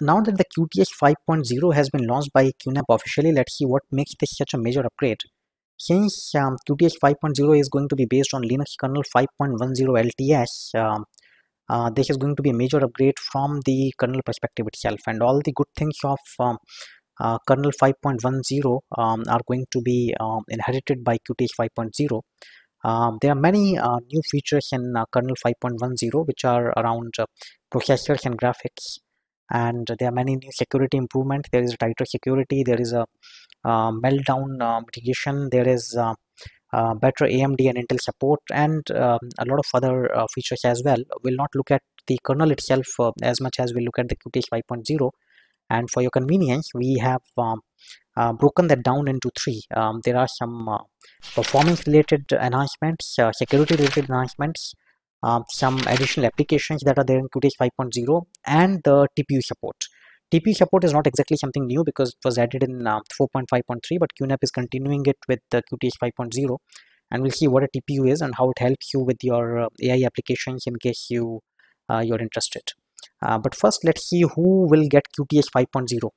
now that the QTS 5.0 has been launched by QNAP officially, let's see what makes this such a major upgrade. Since um, QTS 5.0 is going to be based on Linux kernel 5.10 LTS, um, uh, this is going to be a major upgrade from the kernel perspective itself and all the good things of um, uh, kernel 5.10 um, are going to be um, inherited by QTS 5.0. Um, there are many uh, new features in uh, kernel 5.10 which are around uh, processors and graphics and there are many new security improvements there is a tighter security. There is a uh, meltdown uh, mitigation. There is uh, uh better amd and intel support and um, a lot of other uh, features as well. We'll not look at the kernel itself uh, as much as we look at the qts 5.0 and for your convenience we have um, broken that down into three. Um, there are some performance related enhancements security related enhancements um, some additional applications that are there in QTS 5.0 and the TPU support. TPU support is not exactly something new because it was added in uh, 4.5.3 but QNAP is continuing it with the QTS 5.0 and we'll see what a TPU is and how it helps you with your uh, AI applications in case you uh, you're interested. Uh, but first let's see who will get QTH 5.0.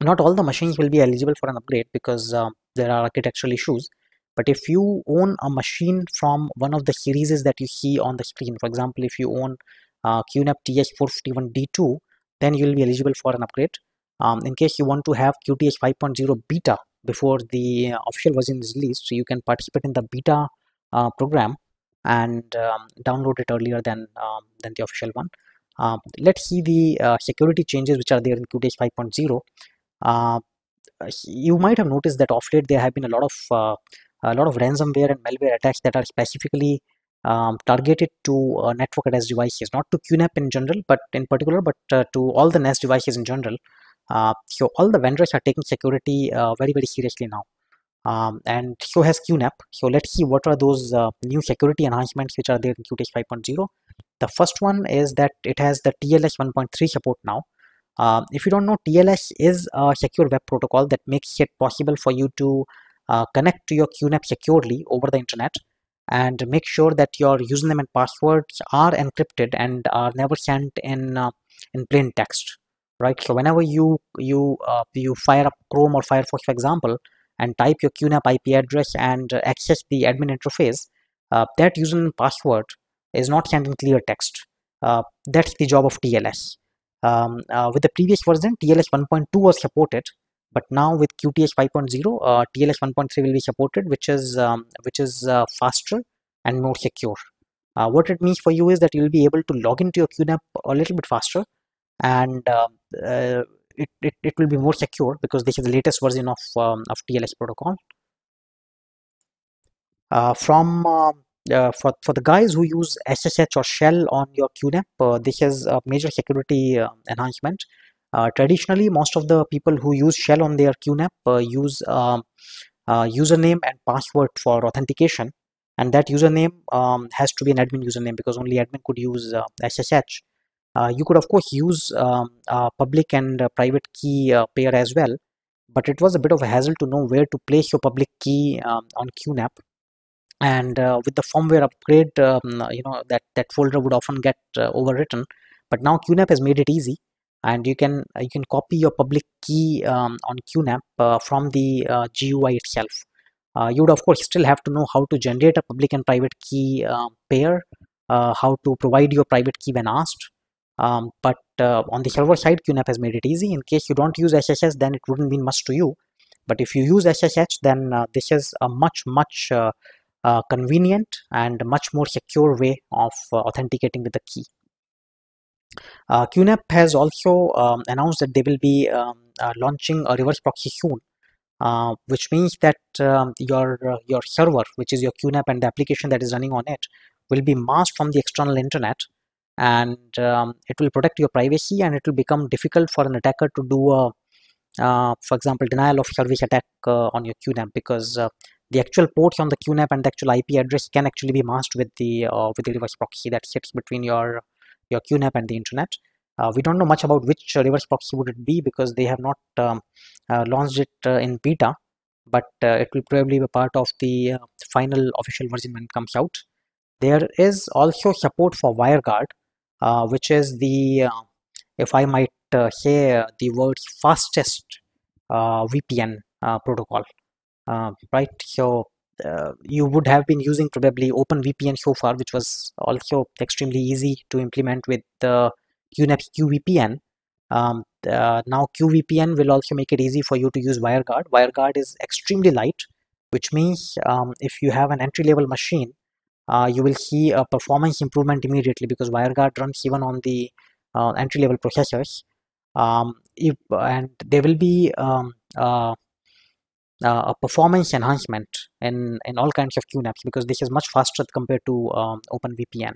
Not all the machines will be eligible for an upgrade because uh, there are architectural issues but if you own a machine from one of the series that you see on the screen for example if you own uh, QNAP TS451D2 then you will be eligible for an upgrade. Um, in case you want to have QTS 5.0 beta before the uh, official version is released so you can participate in the beta uh, program and um, download it earlier than um, than the official one. Uh, let's see the uh, security changes which are there in QTS 5.0 uh, you might have noticed that of late there have been a lot of uh, a lot of ransomware and malware attacks that are specifically um, targeted to uh, network attached devices, not to QNAP in general, but in particular, but uh, to all the NAS devices in general. Uh, so all the vendors are taking security uh, very, very seriously now. Um, and so has QNAP. So let's see what are those uh, new security enhancements which are there in QTS 5.0. The first one is that it has the TLS 1.3 support now. Uh, if you don't know, TLS is a secure web protocol that makes it possible for you to uh, connect to your QNAP securely over the internet and make sure that your username and passwords are encrypted and are never sent in uh, in plain text right? So whenever you you uh, you fire up chrome or firefox for example and type your qnap ip address and access the admin interface uh, that username password is not sent in clear text. Uh, that's the job of tls um, uh, with the previous version tls 1.2 was supported but now with qts 5.0 uh, tls 1.3 will be supported which is um, which is uh, faster and more secure uh, what it means for you is that you'll be able to log into your qnap a little bit faster and um, uh, it, it, it will be more secure because this is the latest version of um, of tls protocol uh, from uh, uh, for, for the guys who use SSH or shell on your QNAP, uh, this is a major security uh, enhancement. Uh, traditionally, most of the people who use shell on their QNAP uh, use um, uh, username and password for authentication. And that username um, has to be an admin username because only admin could use SSH. you could of course use um, public and private key pair as well. But it was a bit of a hassle to know where to place your public key um, on QNAP. And uh, with the firmware upgrade um, you know that that folder would often get uh, overwritten. But now QNAP has made it easy and you can uh, you can copy your public key um, on QNAP uh, from the uh, GUI itself. Uh, you would of course still have to know how to generate a public and private key uh, pair, uh, how to provide your private key when asked. Um, but on the server side, QNAP has made it easy. In case you don't use SSH, then it wouldn't mean much to you. But if you use SSH, then this is a much much convenient and much more secure way of authenticating with the key. Uh, QNAP has also um, announced that they will be um, uh, launching a reverse proxy soon, uh, which means that um, your uh, your server, which is your QNAP and the application that is running on it, will be masked from the external internet, and um, it will protect your privacy, and it will become difficult for an attacker to do a, uh, for example, denial of service attack uh, on your QNAP because the actual ports on the QNAP and the actual IP address can actually be masked with the with the reverse proxy that sits between your your QNAP and the internet. Uh, we don't know much about which reverse proxy would it be because they have not um, uh, launched it uh, in beta, but uh, it will probably be part of the final official version when it comes out. There is also support for WireGuard, which is the, if I might here the word fastest VPN protocol, right? So uh, you would have been using probably OpenVPN so far, which was also extremely easy to implement with the QNAP QVPN. Um, uh, now QVPN will also make it easy for you to use WireGuard. WireGuard is extremely light, which means um, if you have an entry-level machine, uh, you will see a performance improvement immediately because WireGuard runs even on the uh, entry-level processors. Um, if, and there will be um, uh, a performance enhancement in, in all kinds of QNAPs because this is much faster compared to um, OpenVPN.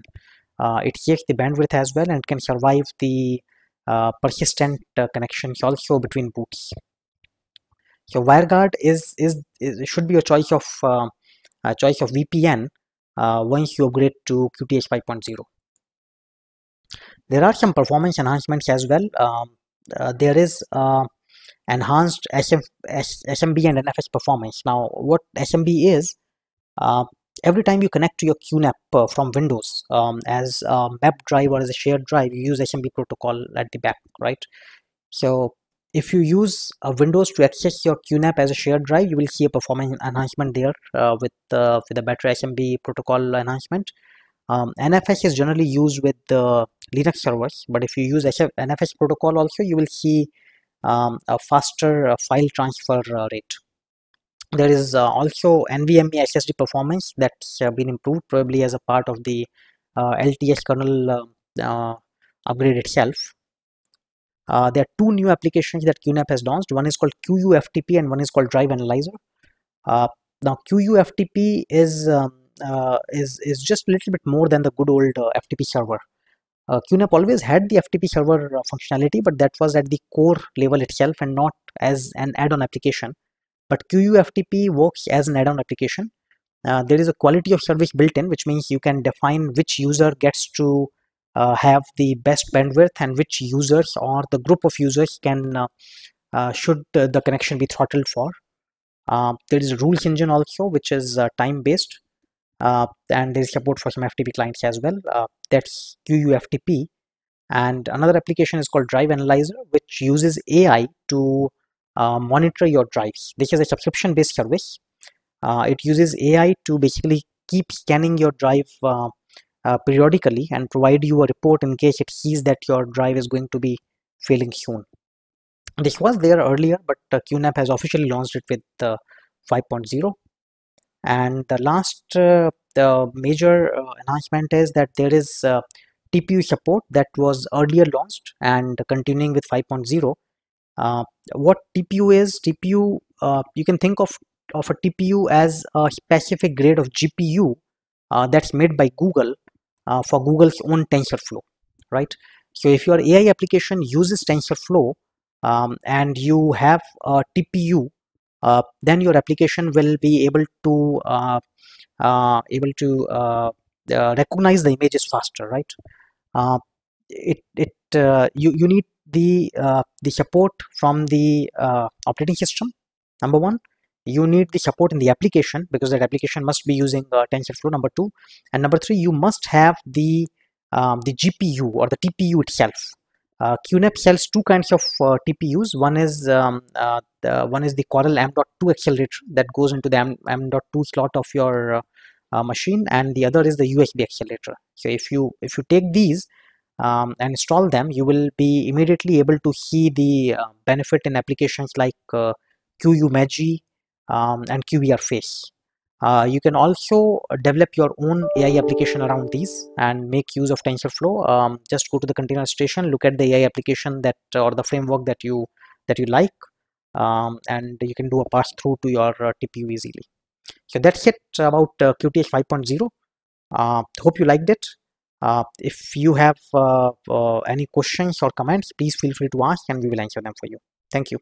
Uh, it saves the bandwidth as well and can survive the uh, persistent uh, connections also between boots. So WireGuard is, is, is should be a choice of uh, a choice of VPN uh, once you upgrade to QTS 5.0. There are some performance enhancements as well. Um, uh, there is enhanced SM, SMB and NFS performance. Now, what SMB is, uh, every time you connect to your QNAP uh, from Windows um, as a map drive or as a shared drive, you use SMB protocol at the back, right? So, if you use uh, Windows to access your QNAP as a shared drive, you will see a performance enhancement there uh, with with a better SMB protocol enhancement. Um, NFS is generally used with the Linux servers, but if you use NFS protocol also, you will see um, a faster uh, file transfer uh, rate. There is uh, also NVMe SSD performance that's been improved probably as a part of the LTS kernel upgrade itself. Uh, there are two new applications that QNAP has launched. One is called QUFTP and one is called Drive Analyzer. Uh, now QUFTP is um, uh, is is just a little bit more than the good old FTP server. Uh, QNAP always had the FTP server uh, functionality, but that was at the core level itself and not as an add-on application. But QUFTP works as an add-on application. Uh, there is a quality of service built in, which means you can define which user gets to uh, have the best bandwidth and which users or the group of users can uh, uh, should the connection be throttled for. there is a rules engine also, which is time-based and there is support for some FTP clients as well. Uh, that's QUFTP. And another application is called Drive Analyzer, which uses AI to uh, monitor your drives. This is a subscription-based service. Uh, it uses AI to basically keep scanning your drive uh, uh, periodically and provide you a report in case it sees that your drive is going to be failing soon. This was there earlier, but QNAP has officially launched it with 5.0 and the last uh, the major uh, announcement is that there is uh, TPU support that was earlier launched and continuing with 5.0 uh, what TPU is TPU uh, you can think of of a TPU as a specific grade of GPU uh, that's made by Google for Google's own TensorFlow right? So if your AI application uses TensorFlow um, and you have a TPU then your application will be able to uh, uh, able to recognize the images faster right? It it you you need the the support from the operating system number one. You need the support in the application because that application must be using uh, TensorFlow number two. And number three you must have the um, the GPU or the TPU itself uh, QNAP sells two kinds of uh, TPUs. One is um, uh, the, one is the Coral M.2 accelerator that goes into the M, M.2 slot of your uh, uh, machine, and the other is the USB accelerator. So if you if you take these um, and install them, you will be immediately able to see the uh, benefit in applications like QuMagie um, and QVRFace. Uh, you can also develop your own AI application around these and make use of TensorFlow. Um, just go to the container station, look at the AI application that or the framework that you that you like, um, and you can do a pass through to your uh, TPU easily. So that's it about uh, QTS 5.0. Uh, hope you liked it. Uh, if you have uh, any questions or comments, please feel free to ask and we will answer them for you. Thank you.